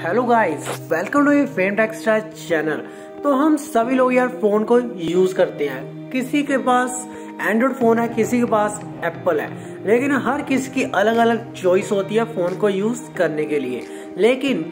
Hello guys welcome to Fame Texta channel तो हम सभी लोग यार फ़ोन को यूज़ करते हैं। किसी के पास एंड्रॉइड फ़ोन है, किसी के पास एप्पल है। लेकिन हर किसी की अलग अलग चॉइस होती है फ़ोन को यूज़ करने के लिए। लेकिन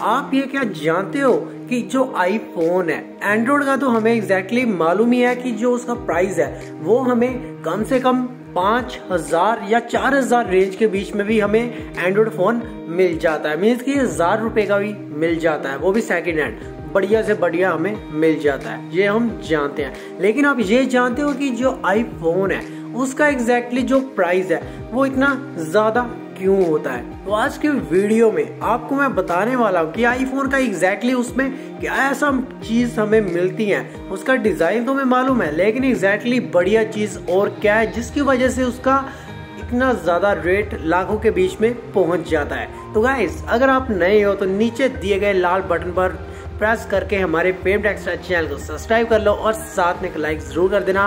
आप ये क्या जानते हो कि जो आईफोन है एंड्रॉइड का तो हमें एग्जैक्टली exactly मालूम ही है कि जो उसका प्राइस है, वो हमें कम से कम पाँच हज़ार या चार हज़ार रेंज के बीच में भी हमें एंड्रॉयड फ़ोन मिल जाता है। मीन्स कि हज़ार रुपये का भी मिल जाता है। वो भी सेकेंड हैंड बढ़िया से बढ़िया हमें मिल जाता है। ये हम जानते हैं। लेकिन आप ये जानते हो कि जो आईफोन है, उसका एग्जैक्टली exactly जो प्राइस है, वो इतना ज़्यादा क्यों होता है? तो आज के वीडियो में आपको मैं बताने वाला हूँ कि आईफोन का एग्जैक्टली उसमें क्या ऐसा चीज़ हमें मिलती है। उसका डिज़ाइन तो हमें मालूम है, लेकिन एग्जैक्टली बढ़िया चीज़ और क्या है, जिसकी वजह से उसका इतना ज़्यादा रेट लाखों के बीच में पहुँच जाता है। तो गाइस अगर आप नए हो तो नीचे दिए गए लाल बटन पर प्रेस करके हमारे फेम एक्स्ट्रा चैनल को सब्सक्राइब कर लो और साथ में एक लाइक ज़रूर कर देना।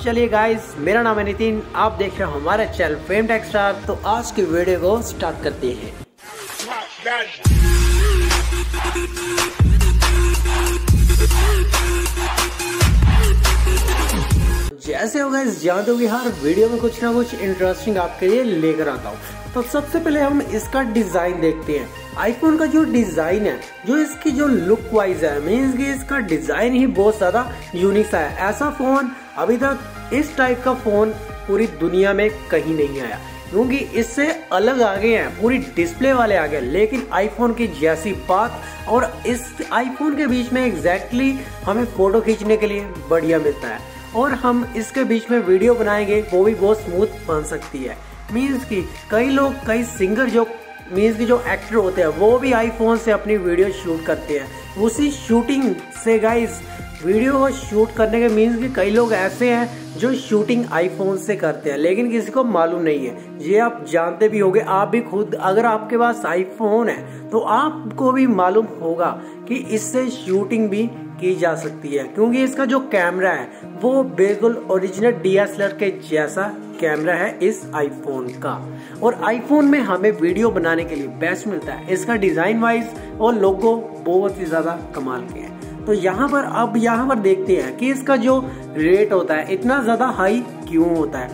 चलिए गाइस मेरा नाम है नितिन, आप देख रहे हो हमारा चैनल फेम टेक्सटार तो आज की वीडियो को स्टार्ट करते हैं। जैसे हो गए जानते हो कि हर वीडियो में कुछ ना कुछ इंटरेस्टिंग आपके लिए लेकर आता हूँ। तो सबसे पहले हम इसका डिज़ाइन देखते हैं। आईफोन का जो डिज़ाइन है, जो इसकी जो लुक वाइज है मीन्स की इसका डिज़ाइन ही बहुत ज़्यादा यूनिक सा है। ऐसा फ़ोन अभी तक इस टाइप का फ़ोन पूरी दुनिया में कहीं नहीं आया। क्योंकि इससे अलग आ गए हैं, पूरी डिस्प्ले वाले आ गए लेकिन आईफोन की जैसी बात और इस आईफोन के बीच में एग्जैक्टली exactly हमें फ़ोटो खींचने के लिए बढ़िया मिलता है। और हम इसके बीच में वीडियो बनाएँगे, वो भी बहुत स्मूथ बन सकती है। मीन्स की कई लोग, कई सिंगर जो मीन्स की जो एक्टर होते हैं, वो भी आईफोन से अपनी वीडियो शूट करते हैं। उसी शूटिंग से गाइस वीडियो को शूट करने के मीन्स कि कई लोग ऐसे हैं जो शूटिंग आईफोन से करते हैं, लेकिन किसी को मालूम नहीं है। ये आप जानते भी होंगे, आप भी खुद, अगर आपके पास आईफोन है तो आपको भी मालूम होगा कि इससे शूटिंग भी की जा सकती है, क्योंकि इसका जो कैमरा है, वो बिल्कुल ओरिजिनल डीएसएलआर के जैसा कैमरा है इस आईफोन का। और आईफोन में हमें वीडियो बनाने के लिए बेस्ट मिलता है। इसका डिज़ाइन वाइज और लोगो बहुत ही ज़्यादा कमाल के हैं। तो यहाँ पर, अब यहाँ पर देखते हैं कि इसका जो रेट होता है, इतना ज़्यादा हाई क्यों होता है?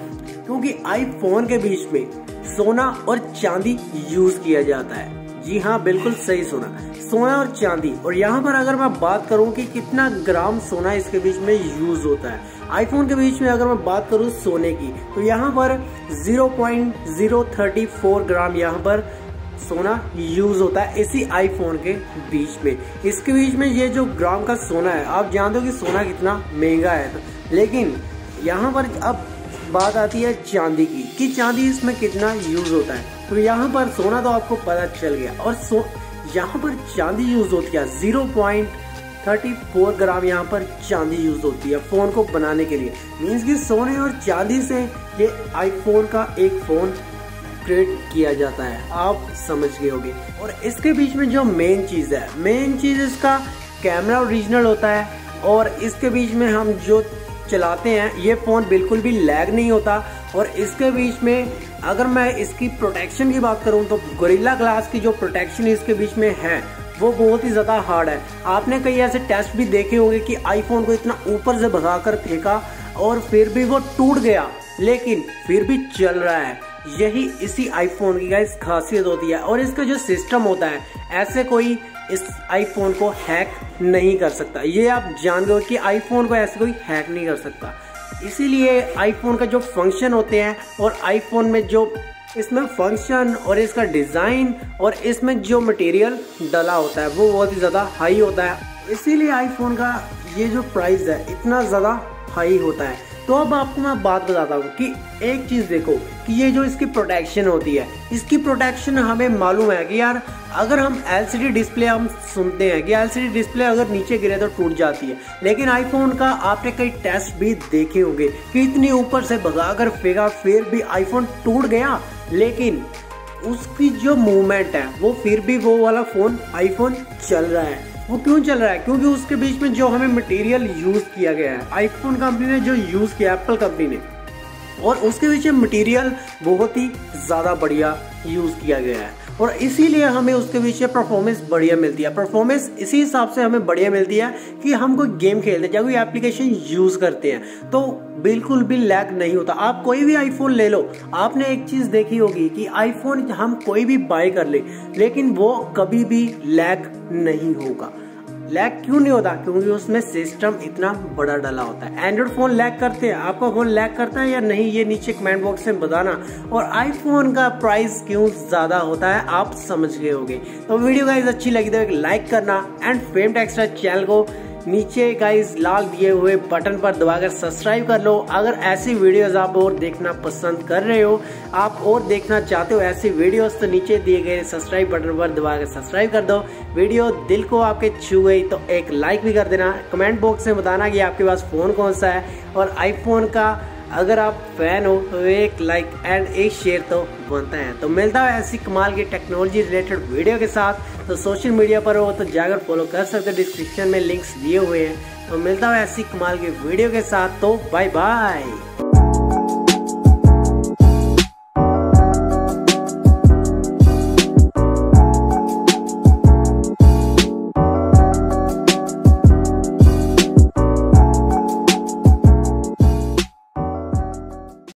क्योंकि आईफोन के बीच में सोना और चांदी यूज़ किया जाता है। जी हाँ बिल्कुल सही सोना। सोना और चांदी। और यहाँ पर अगर मैं बात करूँ कि कितना ग्राम सोना इसके बीच में यूज़ होता है आईफोन के बीच में अगर मैं बात करूँ सोने की तो यहाँ पर 0.034 ग्राम यहाँ पर सोना यूज़ होता है इसी आईफोन के बीच में। इसके बीच में ये जो ग्राम का सोना है, आप जानते हो कि सोना कितना महँगा है। लेकिन यहाँ पर अब बात आती है चांदी की, कि चांदी इसमें कितना यूज़ होता है। तो यहाँ पर सोना तो आपको पता चल गया। और सो, यहाँ पर चांदी यूज़ होती है zero point thirty four gram यहाँ पर चांदी यूज़ होती है फ़ोन को बनाने के लिए। मीन्स कि सोने और चांदी से ये आईफोन का एक फ़ोन क्रिएट किया जाता है। आप समझ गए होगे। और इसके बीच में जो मेन चीज़ है मेन चीज़ इसका कैमरा ओरिजिनल होता है और इसके बीच में हम जो चलाते हैं, ये फ़ोन बिल्कुल भी लैग नहीं होता। और इसके बीच में अगर मैं इसकी प्रोटेक्शन की बात करूँ तो गोरिल्ला ग्लास की जो प्रोटेक्शन इसके बीच में है, वो बहुत ही ज़्यादा हार्ड है। आपने कई ऐसे टेस्ट भी देखे होंगे कि आईफोन को इतना ऊपर से भगाकर फेंका और फिर भी वो टूट गया, लेकिन फिर भी चल रहा है। यही इसी आईफोन की गाइस खासियत होती है और इसका जो सिस्टम होता है, ऐसे कोई इस आईफोन को हैक नहीं कर सकता। ये आप जान गए कि आईफोन को ऐसे कोई हैक नहीं कर सकता। इसीलिए आईफोन का जो फ़ंक्शन होते हैं और आईफोन में जो इसमें फ़ंक्शन और इसका डिज़ाइन और इसमें जो मटेरियल डला होता है, वो बहुत ही ज़्यादा हाई होता है। इसीलिए आईफोन का ये जो प्राइस है, इतना ज़्यादा हाई होता है। तो अब आपको मैं बात बताता हूँ कि एक चीज़ देखो कि ये जो इसकी प्रोटेक्शन होती है, इसकी प्रोटेक्शन हमें मालूम है कि यार अगर हम एलसीडी डिस्प्ले हम सुनते हैं कि एलसीडी डिस्प्ले अगर नीचे गिरे तो टूट जाती है। लेकिन आईफोन का आपने कई टेस्ट भी देखे होंगे कि इतनी ऊपर से भगा कर फेंका, फिर भी आईफोन टूट गया। लेकिन उसकी जो मूवमेंट है, वो फिर भी वो वाला फ़ोन आईफोन चल रहा है। वो क्यों चल रहा है? क्योंकि उसके बीच में जो हमें मटेरियल यूज़ किया गया है आईफोन कंपनी ने जो यूज़ किया एप्पल कंपनी ने, और उसके बीच में मटेरियल बहुत ही ज़्यादा बढ़िया यूज़ किया गया है। और इसीलिए हमें उसके पीछे परफॉर्मेंस बढ़िया मिलती है। परफॉर्मेंस इसी हिसाब से हमें बढ़िया मिलती है कि हम कोई गेम खेलते हैं, या कोई एप्लीकेशन यूज़ करते हैं। तो बिल्कुल भी लैग नहीं होता। आप कोई भी आईफोन ले लो, आपने एक चीज़ देखी होगी कि आईफोन हम कोई भी बाय कर ले, लेकिन वो कभी भी लैग नहीं होगा। लैग क्यों नहीं होता? क्योंकि उसमें सिस्टम इतना बड़ा डला होता है। एंड्रॉइड फ़ोन लैग करते हैं। आपका फ़ोन लैग करता है या नहीं, ये नीचे कमेंट बॉक्स में बताना। और आईफोन का प्राइस क्यों ज़्यादा होता है, आप समझ गए होंगे। तो वीडियो गाइज़ अच्छी लगी तो एक लाइक करना एंड फेम टेक्सटा चैनल को नीचे गाइस लाल दिए हुए बटन पर दबाकर सब्सक्राइब कर लो। अगर ऐसी वीडियोस आप और देखना पसंद कर रहे हो, आप और देखना चाहते हो ऐसी वीडियोस तो नीचे दिए गए सब्सक्राइब बटन पर दबाकर सब्सक्राइब कर दो। वीडियो दिल को आपके छू गई तो एक लाइक भी कर देना। कमेंट बॉक्स में बताना कि आपके पास फ़ोन कौन सा है। और आईफोन का अगर आप फ़ैन हो तो एक लाइक एंड एक शेयर तो बनता है। तो मिलता है ऐसी कमाल की टेक्नोलॉजी रिलेटेड वीडियो के साथ। तो सोशल मीडिया पर हो तो जाकर फॉलो कर सकते डिस्क्रिप्शन में लिंक्स दिए हुए हैं। तो मिलता हूँ ऐसी कमाल के वीडियो के साथ। तो बाय बाय